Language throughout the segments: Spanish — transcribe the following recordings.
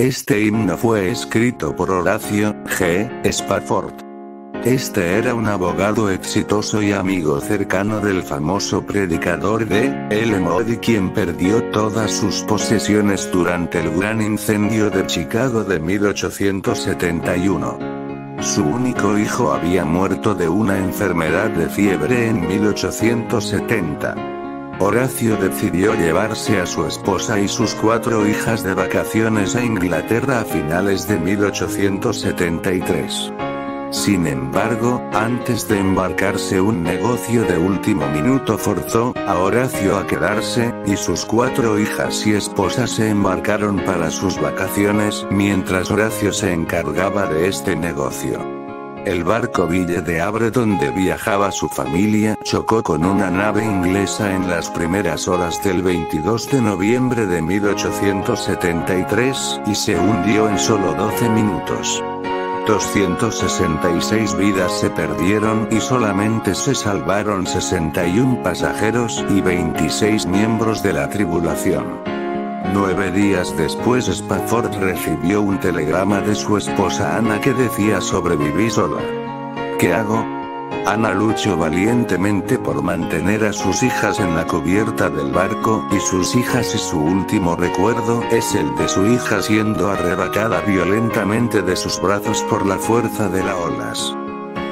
Este himno fue escrito por Horacio G. Spafford. Este era un abogado exitoso y amigo cercano del famoso predicador de El Moody quien perdió todas sus posesiones durante el gran incendio de Chicago de 1871. Su único hijo había muerto de una enfermedad de fiebre en 1870. Horacio decidió llevarse a su esposa y sus cuatro hijas de vacaciones a Inglaterra a finales de 1873. Sin embargo, antes de embarcarse un negocio de último minuto forzó a Horacio a quedarse, y sus cuatro hijas y esposas se embarcaron para sus vacaciones mientras Horacio se encargaba de este negocio. El barco Ville de Abre donde viajaba su familia chocó con una nave inglesa en las primeras horas del 22 de noviembre de 1873 y se hundió en solo 12 minutos. 266 vidas se perdieron y solamente se salvaron 61 pasajeros y 26 miembros de la tribulación. Nueve días después Spafford recibió un telegrama de su esposa Ana que decía sobreviví sola. ¿Qué hago? Ana luchó valientemente por mantener a sus hijas en la cubierta del barco y sus hijas y su último recuerdo es el de su hija siendo arrebatada violentamente de sus brazos por la fuerza de las olas.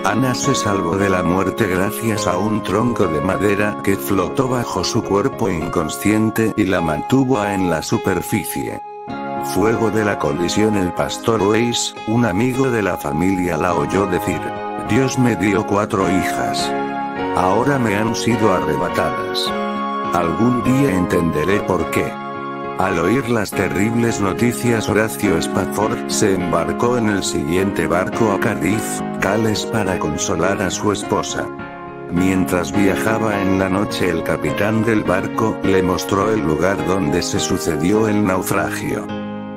Ana se salvó de la muerte gracias a un tronco de madera que flotó bajo su cuerpo inconsciente y la mantuvo en la superficie. Fuego de la colisión el pastor Weiss, un amigo de la familia la oyó decir. Dios me dio cuatro hijas. Ahora me han sido arrebatadas. Algún día entenderé por qué. Al oír las terribles noticias Horacio Spafford se embarcó en el siguiente barco a Cardiff, Gales para consolar a su esposa. Mientras viajaba en la noche el capitán del barco le mostró el lugar donde se sucedió el naufragio.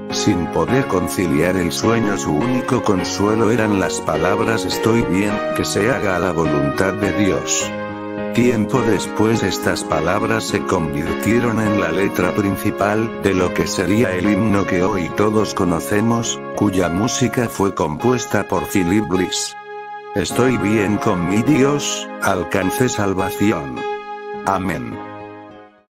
Sin poder conciliar el sueño su único consuelo eran las palabras estoy bien, que se haga la voluntad de Dios. Tiempo después estas palabras se convirtieron en la letra principal de lo que sería el himno que hoy todos conocemos, cuya música fue compuesta por Philip Bliss. Estoy bien con mi Dios, alcancé salvación. Amén.